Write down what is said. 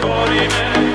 Torime,